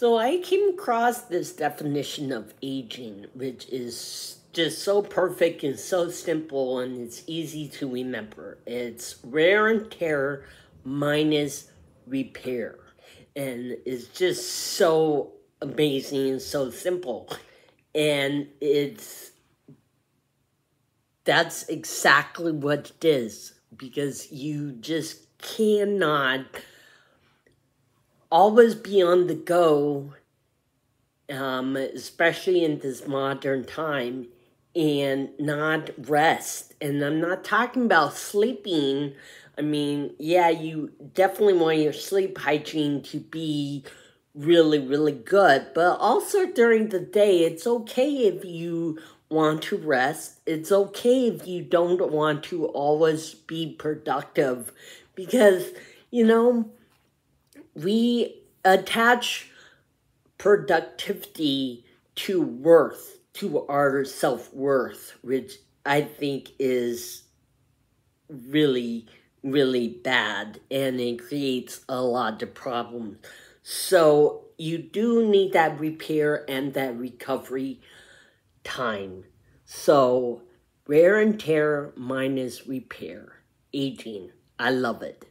So I came across this definition of aging, which is just so perfect and so simple and it's easy to remember. It's wear and tear minus repair. And it's just so amazing and so simple. And it's that's exactly what it is because you just cannot always be on the go, um, especially in this modern time, and not rest. And I'm not talking about sleeping. I mean, yeah, you definitely want your sleep hygiene to be really, really good. But also during the day, it's okay if you want to rest. It's okay if you don't want to always be productive because, you know, we attach productivity to worth, to our self worth, which I think is really, really bad and it creates a lot of problems. So, you do need that repair and that recovery time. So, wear and tear minus repair. Aging. I love it.